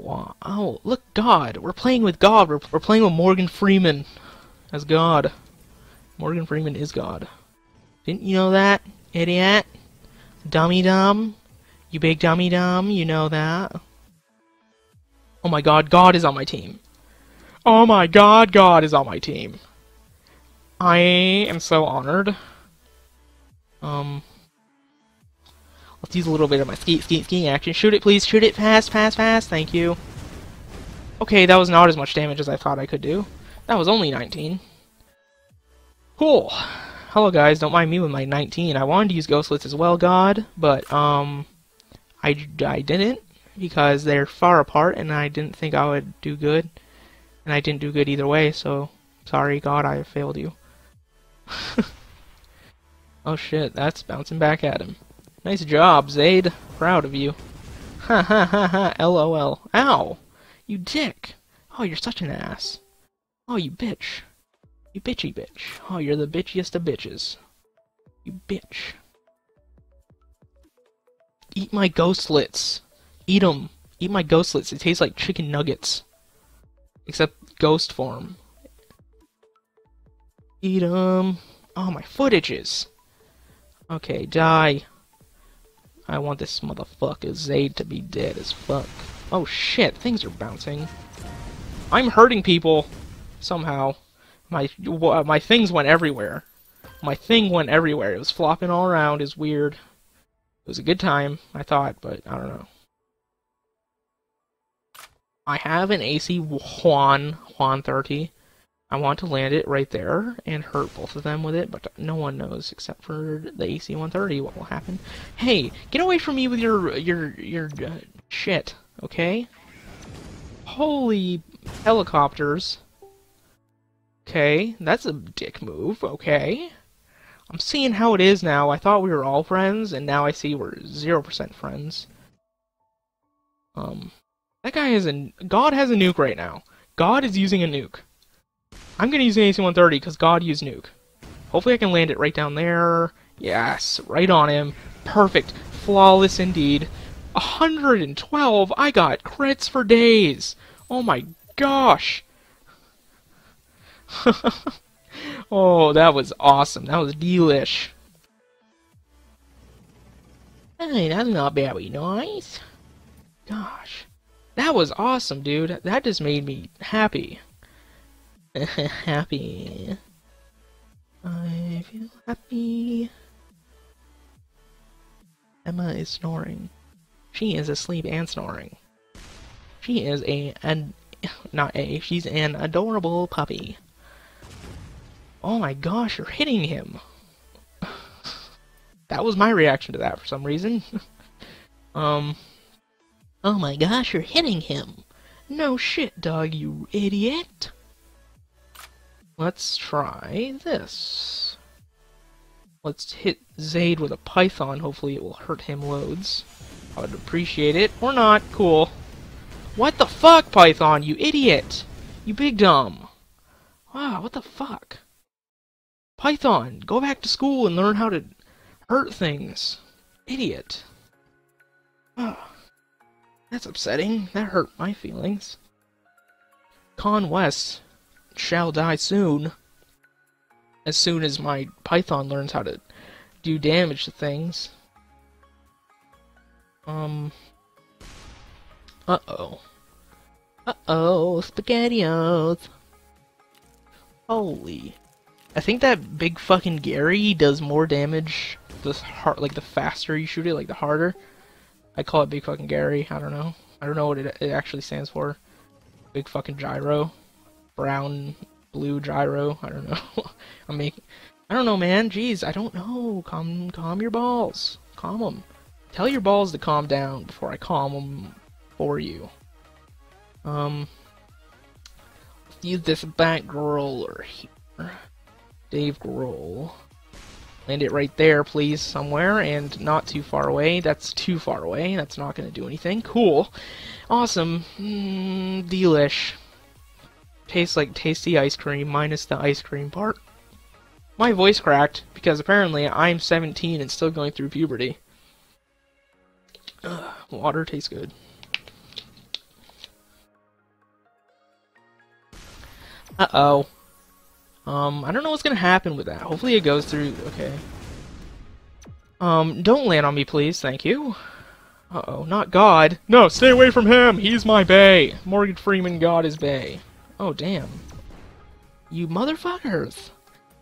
Wow, look, God. We're playing with God. We're, we're playing with Morgan Freeman as God. Morgan Freeman is God. Didn't you know that, idiot? Dummy dumb? You big dummy dumb, you know that? Oh my god, God is on my team. Oh my god, God is on my team. I am so honored. Um, let's use a little bit of my ski, ski, skiing action. Shoot it, please. Shoot it fast, fast, fast. Thank you. Okay, that was not as much damage as I thought I could do. That was only 19. Cool. Hello guys, don't mind me with my 19. I wanted to use Ghostlets as well, God, but, um, I, I didn't, because they're far apart, and I didn't think I would do good. And I didn't do good either way, so, sorry, God, I failed you. oh shit, that's bouncing back at him. Nice job, Zaid. Proud of you. Ha ha ha ha, lol. Ow! You dick! Oh, you're such an ass. Oh, you bitch. You bitchy bitch. Oh, you're the bitchiest of bitches. You bitch. Eat my ghostlets. Eat them. Eat my ghostlets. It tastes like chicken nuggets. Except ghost form. Eat them. Oh, my footages. Okay, die. I want this motherfucker Zaid to be dead as fuck. Oh shit, things are bouncing. I'm hurting people. Somehow. My, my things went everywhere. My thing went everywhere. It was flopping all around. It's weird. It was a good time, I thought, but I don't know. I have an AC Juan, Juan 30. I want to land it right there and hurt both of them with it, but no one knows except for the AC 130 what will happen. Hey, get away from me with your your your uh, shit, okay? Holy helicopters. Okay, that's a dick move, okay. I'm seeing how it is now. I thought we were all friends, and now I see we're 0% friends. Um, that guy has a... God has a nuke right now. God is using a nuke. I'm gonna use an AC-130 because God used nuke. Hopefully I can land it right down there. Yes, right on him. Perfect. Flawless indeed. 112! I got crits for days! Oh my gosh! oh, that was awesome. That was delish. Hey, that's not very nice. Gosh. That was awesome, dude. That just made me happy. happy. I feel happy. Emma is snoring. She is asleep and snoring. She is a, an, not a, she's an adorable puppy. Oh my gosh, you're hitting him. that was my reaction to that for some reason. um, oh my gosh, you're hitting him. No shit, dog, you idiot. Let's try this. Let's hit Zaid with a python. Hopefully it will hurt him loads. I would appreciate it. Or not. Cool. What the fuck, Python? You idiot! You big dumb. Wow, what the fuck? Python, go back to school and learn how to hurt things. Idiot. Oh, that's upsetting. That hurt my feelings. Con West shall die soon. As soon as my Python learns how to do damage to things. Um. Uh-oh. Uh-oh, SpaghettiOs. Holy. I think that big fucking Gary does more damage the hard, like the faster you shoot it, like the harder. I call it big fucking Gary. I don't know. I don't know what it, it actually stands for. Big fucking gyro. Brown, blue gyro. I don't know. I'm making. I don't know, man. Jeez, I don't know. Calm, calm your balls. Calm them. Tell your balls to calm down before I calm them for you. Um, use this back roller here. Dave Grohl. Land it right there, please, somewhere, and not too far away. That's too far away. That's not going to do anything. Cool. Awesome. Mmm, delish tastes like tasty ice cream minus the ice cream part. My voice cracked because apparently I'm 17 and still going through puberty. Ugh, water tastes good. Uh-oh. Um, I don't know what's gonna happen with that. Hopefully it goes through... Okay. Um, don't land on me, please. Thank you. Uh-oh, not God. No, stay away from him! He's my bay! Morgan Freeman, God is bay. Oh, damn. You motherfuckers!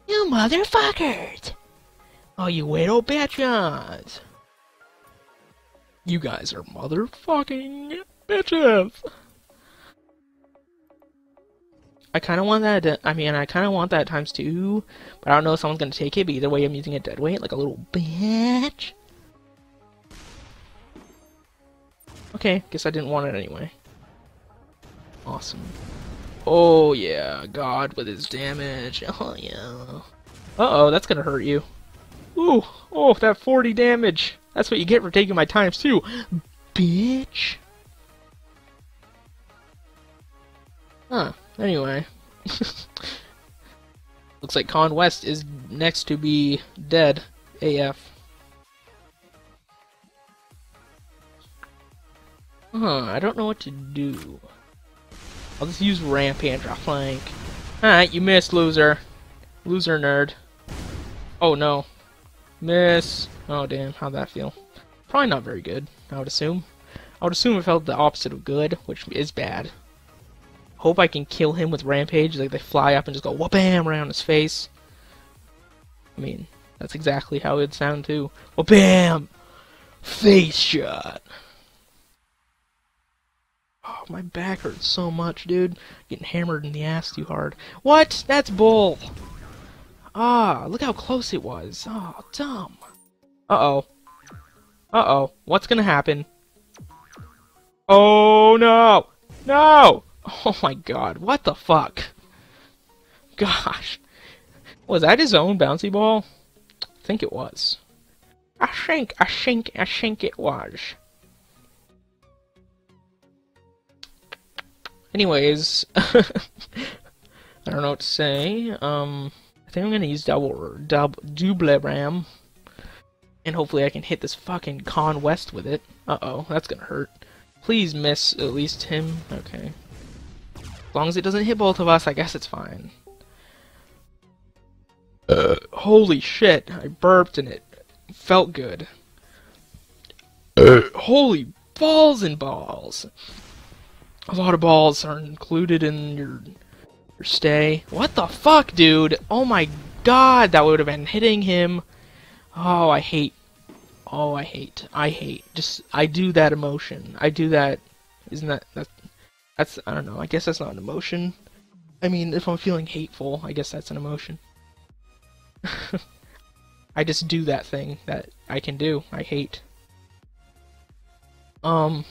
You motherfuckers! Oh, you little bitches! You guys are motherfucking bitches! I kind of want that. I mean, I kind of want that times two, but I don't know if someone's gonna take it. But either way, I'm using a dead weight like a little bitch. Okay, guess I didn't want it anyway. Awesome. Oh yeah, God with his damage. Oh yeah. Uh oh, that's gonna hurt you. Ooh, oh, that 40 damage. That's what you get for taking my times too, bitch. Huh. Anyway. Looks like Con West is next to be dead. AF. Huh, I don't know what to do. I'll just use Rampage off flank. Alright, you missed, loser. Loser nerd. Oh no. Miss. Oh damn, how'd that feel? Probably not very good, I would assume. I would assume it felt the opposite of good, which is bad. Hope I can kill him with Rampage, like they fly up and just go wha-bam right on his face. I mean, that's exactly how it'd sound too. Wha-bam! Face shot! Oh, my back hurts so much, dude. Getting hammered in the ass too hard. What? That's bull! Ah, look how close it was. Oh, dumb. Uh-oh. Uh-oh. What's gonna happen? Oh, no! No! Oh my god, what the fuck? Gosh. Was that his own bouncy ball? I think it was. I think, I think, I think it was. Anyways, I don't know what to say. Um, I think I'm gonna use double, double, double ram. And hopefully I can hit this fucking Con West with it. Uh-oh, that's gonna hurt. Please miss at least him. Okay. As long as it doesn't hit both of us, I guess it's fine. Uh, holy shit, I burped and it felt good. Uh, holy balls and balls. A lot of balls are included in your your stay. What the fuck, dude? Oh my god, that would have been hitting him. Oh, I hate. Oh, I hate. I hate. Just, I do that emotion. I do that. Isn't that, that that's, I don't know, I guess that's not an emotion. I mean, if I'm feeling hateful, I guess that's an emotion. I just do that thing that I can do. I hate. Um,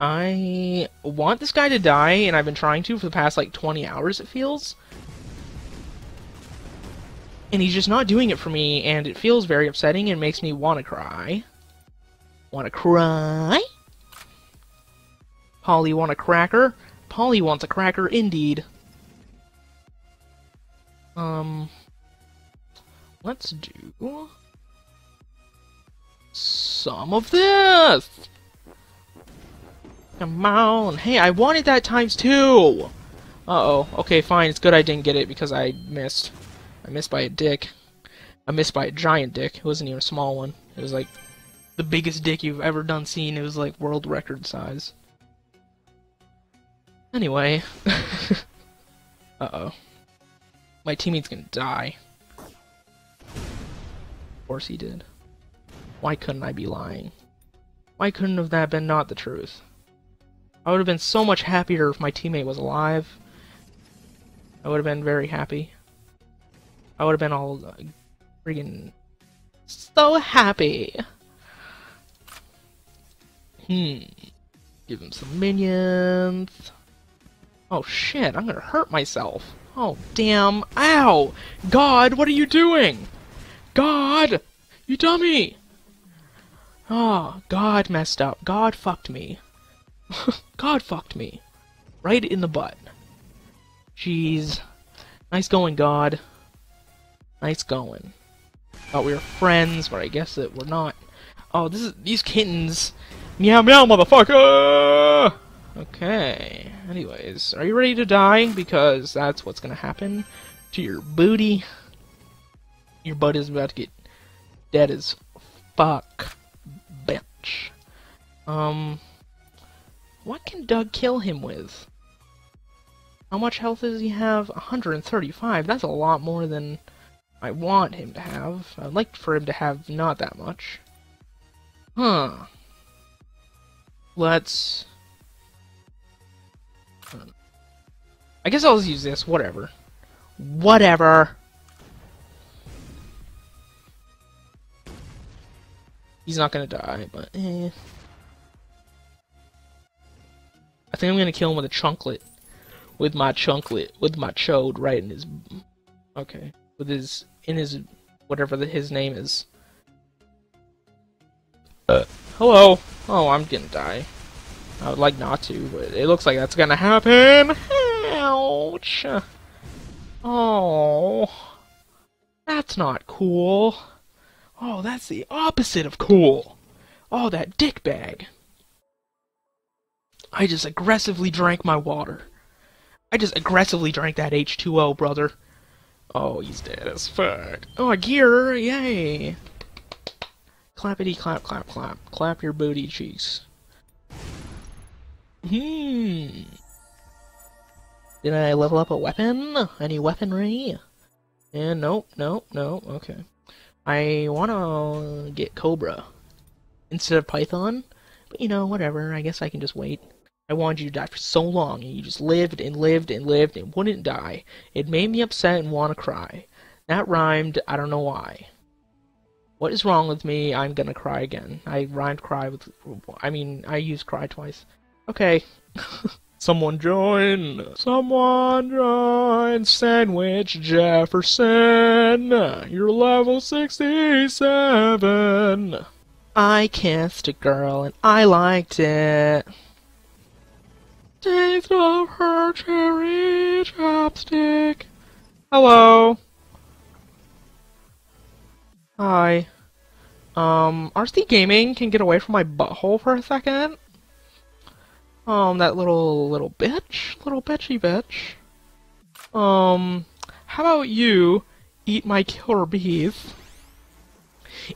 I want this guy to die, and I've been trying to for the past, like, 20 hours, it feels. And he's just not doing it for me, and it feels very upsetting and makes me want to cry. Want to cry? Polly want a cracker? Polly wants a cracker indeed. Um, let's do some of this. Come on. Hey, I wanted that times two. Uh-oh. Okay, fine. It's good I didn't get it because I missed. I missed by a dick. I missed by a giant dick. It wasn't even a small one. It was like the biggest dick you've ever done seen. It was like world record size. Anyway. Uh-oh. My teammate's gonna die. Of course he did. Why couldn't I be lying? Why couldn't have that been not the truth? I would have been so much happier if my teammate was alive. I would have been very happy. I would have been all uh, freaking so happy. Hmm. Give him some minions. Oh shit, I'm gonna hurt myself. Oh damn. Ow! God, what are you doing? God! You dummy! Oh, God messed up. God fucked me. God fucked me. Right in the butt. Jeez. Nice going, God. Nice going. Thought we were friends, but I guess that we're not. Oh, this is these kittens. Meow meow, motherfucker! Okay. Anyways, are you ready to die? Because that's what's gonna happen to your booty. Your butt is about to get dead as fuck, bitch. Um, what can Doug kill him with? How much health does he have? 135. That's a lot more than I want him to have. I'd like for him to have not that much. Huh. Let's... I guess I'll just use this. Whatever. Whatever. He's not gonna die, but eh. I think I'm gonna kill him with a chunklet. With my chunklet. With my chode right in his... Okay. With his... In his... Whatever the, his name is. Uh. Hello! Oh, I'm gonna die. I would like not to, but it looks like that's gonna happen! Ouch! Oh... That's not cool. Oh, that's the opposite of cool. Oh, that dick bag. I just aggressively drank my water. I just aggressively drank that H2O, brother. Oh, he's dead as fuck. Oh, a gear! Yay! Clappity clap clap clap. Clap your booty cheeks. Hmm. Did I level up a weapon? Any weaponry? And nope, nope, nope, okay. I wanna get Cobra instead of Python, but you know, whatever, I guess I can just wait. I wanted you to die for so long, and you just lived and lived and lived and wouldn't die. It made me upset and want to cry. That rhymed, I don't know why. What is wrong with me? I'm gonna cry again. I rhymed cry with... I mean, I used cry twice. Okay. Someone join! Someone join! Sandwich Jefferson! You're level 67! I kissed a girl and I liked it. Taste of her cherry chopstick. Hello. Hi. Um, RC Gaming can get away from my butthole for a second. Um, that little, little bitch? Little bitchy bitch. Um, how about you eat my killer bees?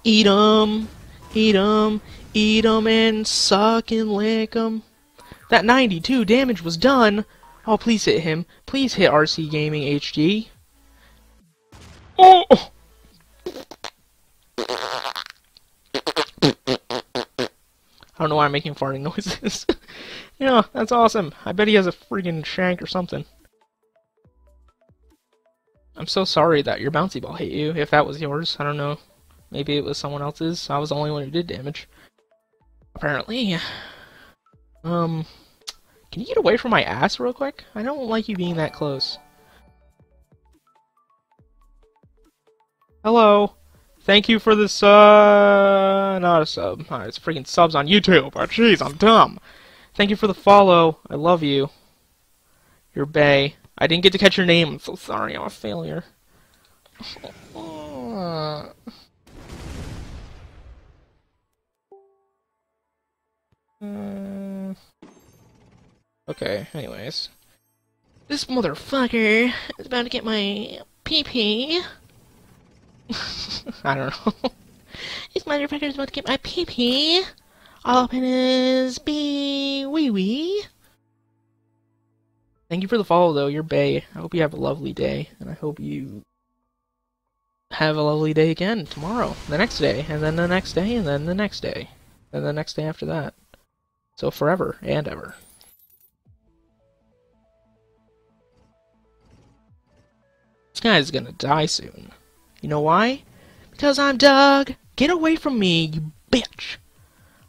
Eat 'em, eat 'em, eat 'em and suck and lick 'em. That 92 damage was done! Oh, please hit him. Please hit RC Gaming HD. Oh! I don't know why I'm making farting noises. yeah, that's awesome. I bet he has a freaking shank or something. I'm so sorry that your bouncy ball hit you, if that was yours. I don't know. Maybe it was someone else's. I was the only one who did damage. Apparently. Um, can you get away from my ass real quick? I don't like you being that close. Hello. Thank you for the sub. Not a sub. Oh, it's freaking subs on YouTube. Oh, jeez, I'm dumb. Thank you for the follow. I love you. You're Bay. I didn't get to catch your name. I'm so sorry. I'm a failure. Uh, okay, anyways. This motherfucker is about to get my pee-pee. I don't know. this motherfucker is about to get my pee-pee all up in his bee wee wee. Thank you for the follow, though. You're Bay. I hope you have a lovely day, and I hope you have a lovely day again tomorrow, the next day, and then the next day, and then the next day, and the next day after that. So forever and ever. Guy's gonna die soon. You know why? Because I'm Doug! Get away from me, you bitch!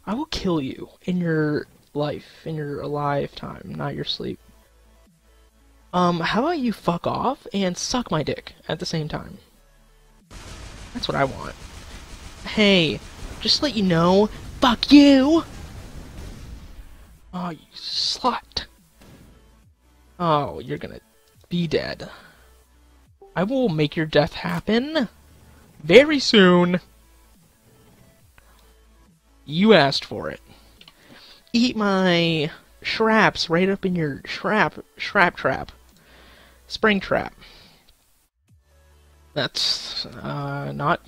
I will kill you in your life, in your alive time, not your sleep. Um, how about you fuck off and suck my dick at the same time? That's what I want. Hey, just let you know, fuck you! Oh, you slut. Oh, you're gonna be dead. I will make your death happen very soon. You asked for it. Eat my shraps right up in your shrap shrap trap. Spring trap. That's uh not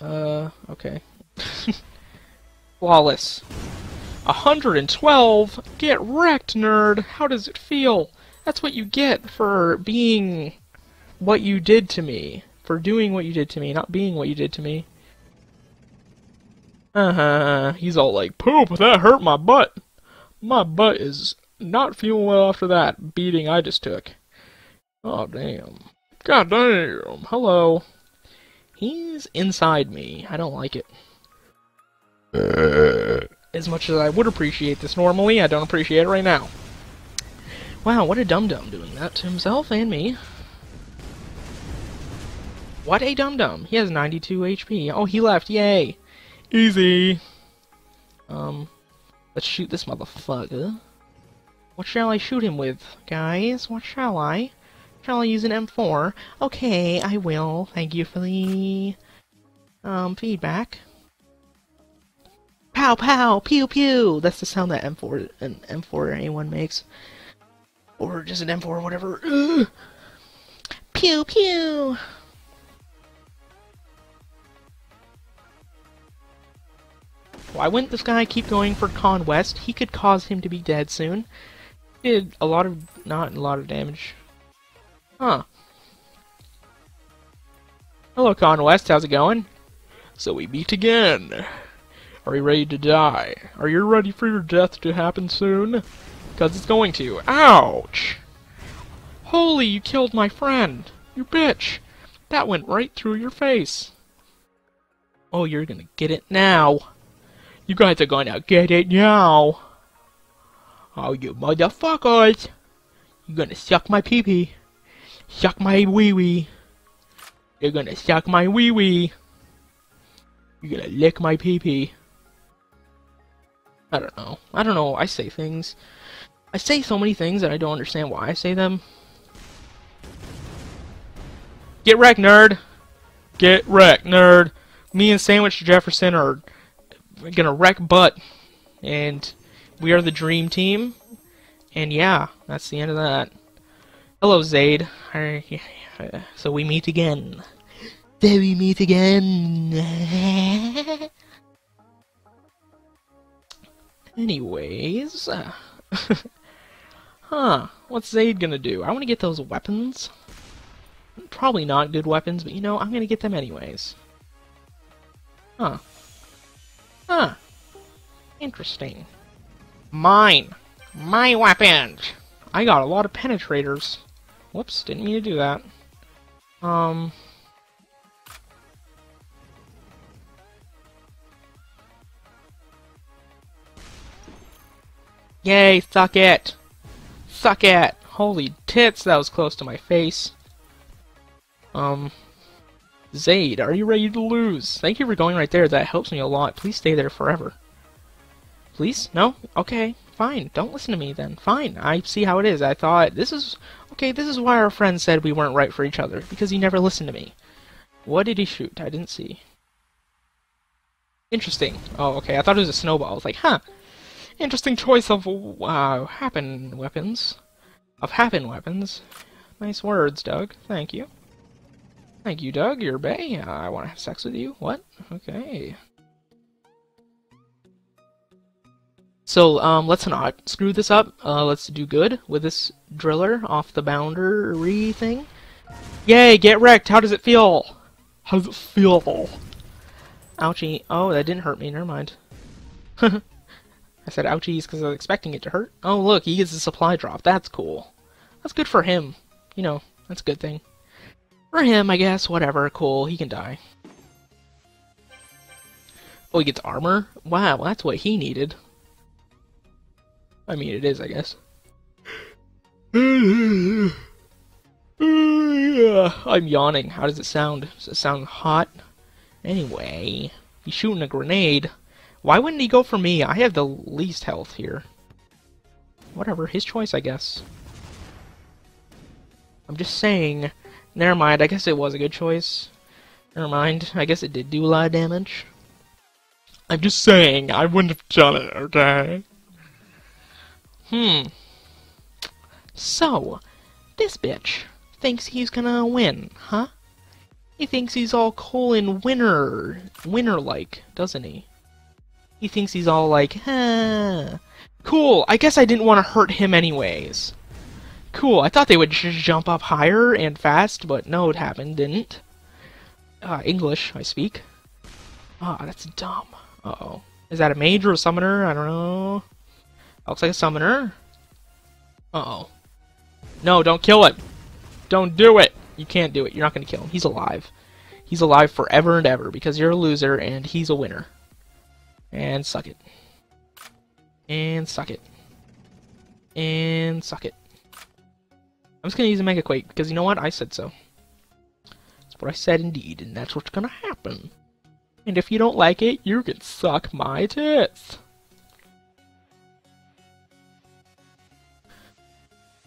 uh okay. Flawless. 112? Get wrecked, nerd! How does it feel? That's what you get for being what you did to me. For doing what you did to me, not being what you did to me. Uh-huh. He's all like, poop, that hurt my butt. My butt is not feeling well after that beating I just took. Oh, damn. God damn. Hello. He's inside me. I don't like it. As much as I would appreciate this normally, I don't appreciate it right now. Wow, what a dum-dum doing that to himself and me. What a dum-dum. He has 92 HP. Oh, he left. Yay. Easy. Um, let's shoot this motherfucker. What shall I shoot him with, guys? What shall I? Shall I use an M4? Okay, I will. Thank you for the, um, feedback. Pow pow, pew pew! That's the sound that M4 an M4 A1 makes. Or just an M4 or whatever. Ugh. Pew pew! Why wouldn't this guy keep going for Con West? He could cause him to be dead soon. Did a lot of, not a lot of damage. Huh. Hello, Con West, how's it going? So we meet again. Are you ready to die? Are you ready for your death to happen soon? Because it's going to. Ouch! Holy, you killed my friend! You bitch! That went right through your face. Oh, you're gonna get it now. You guys are gonna get it now. Oh, you motherfuckers! You're gonna suck my pee pee. Suck my wee wee. You're gonna suck my wee wee. You're gonna lick my pee pee. I don't know. I don't know. I say things. I say so many things that I don't understand why I say them. Get wrecked, nerd! Get wrecked, nerd! Me and Sandwich Jefferson are gonna wreck butt. And we are the dream team. And yeah, that's the end of that. Hello, Zaid. So we meet again. There we meet again. Anyways. Uh, huh. What's Zaid gonna do? I want to get those weapons. Probably not good weapons, but you know, I'm gonna get them anyways. Huh. Huh. Interesting. Mine. My weapons. I got a lot of penetrators. Whoops, didn't mean to do that. Um... Yay, suck it! Suck it! Holy tits, that was close to my face. Um... Zaid, are you ready to lose? Thank you for going right there, that helps me a lot. Please stay there forever. Please? No? Okay, fine. Don't listen to me then. Fine, I see how it is. I thought, this is... Okay, this is why our friend said we weren't right for each other, because he never listened to me. What did he shoot? I didn't see. Interesting. Oh, okay, I thought it was a snowball. I was like, huh. Interesting choice of, uh, happen weapons. Of happen weapons. Nice words, Doug. Thank you. Thank you, Doug. You're Bay. I want to have sex with you. What? Okay. So, um, let's not screw this up. Uh, let's do good with this driller off the boundary thing. Yay, get wrecked! How does it feel? How does it feel? Ouchie. Oh, that didn't hurt me. Never mind. I said ouchies because I was expecting it to hurt. Oh, look, he gets a supply drop. That's cool. That's good for him. You know, that's a good thing. For him, I guess. Whatever. Cool. He can die. Oh, he gets armor? Wow, that's what he needed. I mean, it is, I guess. I'm yawning. How does it sound? Does it sound hot? Anyway, he's shooting a grenade. Why wouldn't he go for me? I have the least health here. Whatever, his choice, I guess. I'm just saying, Never mind, I guess it was a good choice. Never mind, I guess it did do a lot of damage. I'm just saying, I wouldn't have done it, okay? Hmm. So, this bitch thinks he's gonna win, huh? He thinks he's all cool and winner, winner-like, doesn't he? He thinks he's all like, huh. Cool, I guess I didn't want to hurt him anyways. Cool, I thought they would just jump up higher and fast, but no, it happened, didn't. Uh, English, I speak. Ah, oh, that's dumb. Uh-oh. Is that a mage or a summoner? I don't know. That Looks like a summoner. Uh-oh. No, don't kill it! Don't do it! You can't do it. You're not going to kill him. He's alive. He's alive forever and ever because you're a loser and he's a winner. And suck it. And suck it. And suck it. I'm just to use a Mega Quake because you know what? I said so. That's what I said indeed, and that's what's to happen. And if you don't like it, you can suck my tits.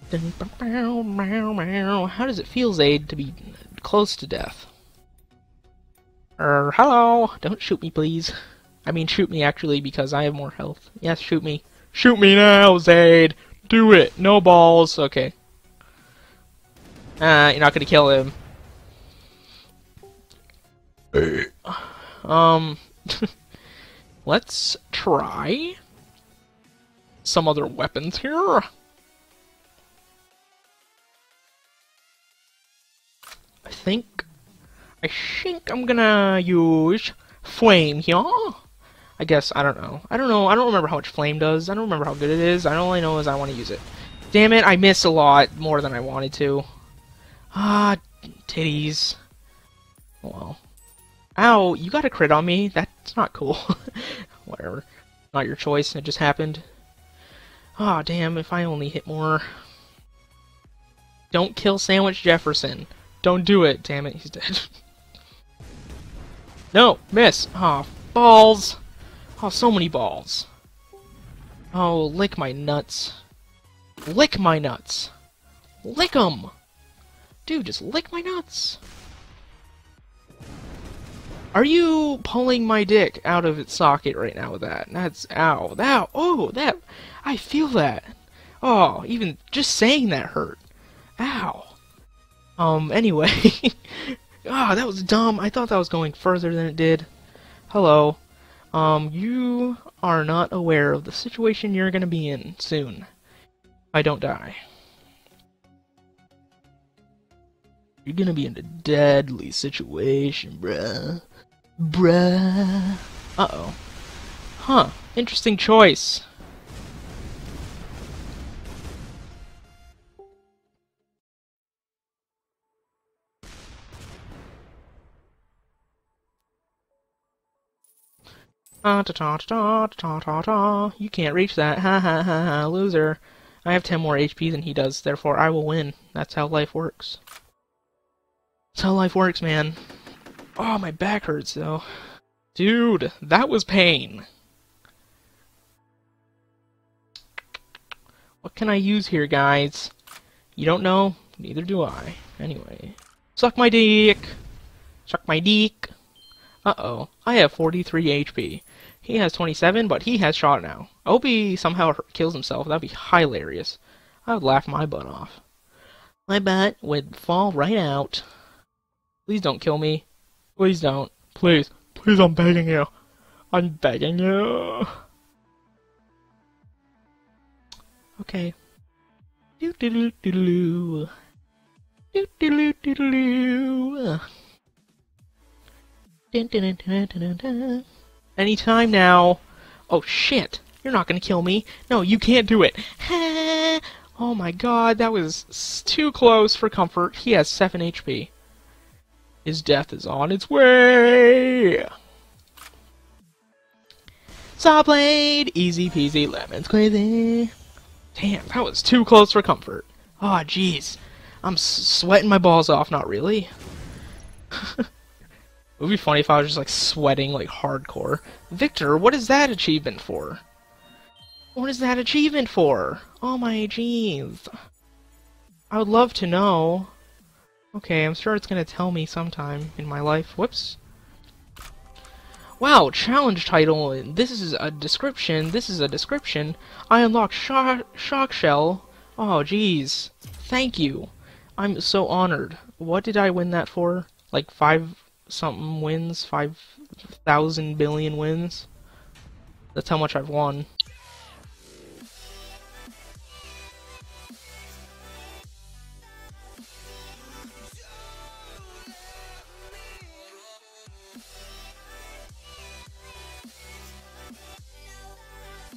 How does it feel, Zaid, to be close to death? Er, hello! Don't shoot me, please. I mean, shoot me, actually, because I have more health. Yes, shoot me. Shoot me now, Zaid! Do it! No balls! Okay. Uh, you're not gonna kill him. um... let's try some other weapons here. I think... I think I'm gonna use Flame here. I guess, I don't know. I don't know, I don't remember how much Flame does. I don't remember how good it is. I all I know is I want to use it. Damn it, I missed a lot more than I wanted to. Ah, titties. Oh, well. Ow, you got a crit on me. That's not cool. Whatever. Not your choice, it just happened. Ah, oh, damn, if I only hit more. Don't kill Sandwich Jefferson. Don't do it, damn it, he's dead. no, miss! Aw, oh, balls! Oh, so many balls. Oh, lick my nuts. Lick my nuts! Lick them! Dude, just lick my nuts! Are you pulling my dick out of its socket right now with that? That's, ow, that, oh, that, I feel that. Oh, even just saying that hurt. Ow. Um, anyway. ah, that was dumb. I thought that was going further than it did. Hello. Um, you are not aware of the situation you're gonna be in soon. I don't die. You're gonna be in a deadly situation, bruh. Bruh. Uh-oh. Huh. Interesting choice. ta ta ta ta ta ta ta. You can't reach that. Ha ha ha ha. Loser. I have 10 more HP than he does, therefore I will win. That's how life works. That's how life works, man. Oh, my back hurts, though. Dude, that was pain. What can I use here, guys? You don't know? Neither do I. Anyway. Suck my dick! Suck my dick! Uh-oh. I have 43 HP. He has 27, but he has shot now. I hope he somehow kills himself. That'd be hilarious. I would laugh my butt off. My butt would fall right out. Please don't kill me. Please don't. Please. Please, I'm begging you. I'm begging you. Okay. Do do do do do. Do do do do do. Anytime now. Oh shit. You're not gonna kill me. No, you can't do it. oh my god, that was too close for comfort. He has 7 HP. His death is on its way! Saw blade! Easy peasy lemon squeezy. Damn, that was too close for comfort. Oh, jeez. I'm sweating my balls off. Not really. it would be funny if I was just like sweating like hardcore. Victor, what is that achievement for? What is that achievement for? Oh my jeez. I would love to know. Okay, I'm sure it's gonna tell me sometime in my life. Whoops. Wow, challenge title. This is a description. This is a description. I unlocked Shock, shock Shell. Oh, jeez. Thank you. I'm so honored. What did I win that for? Like five something wins? Five thousand billion wins? That's how much I've won.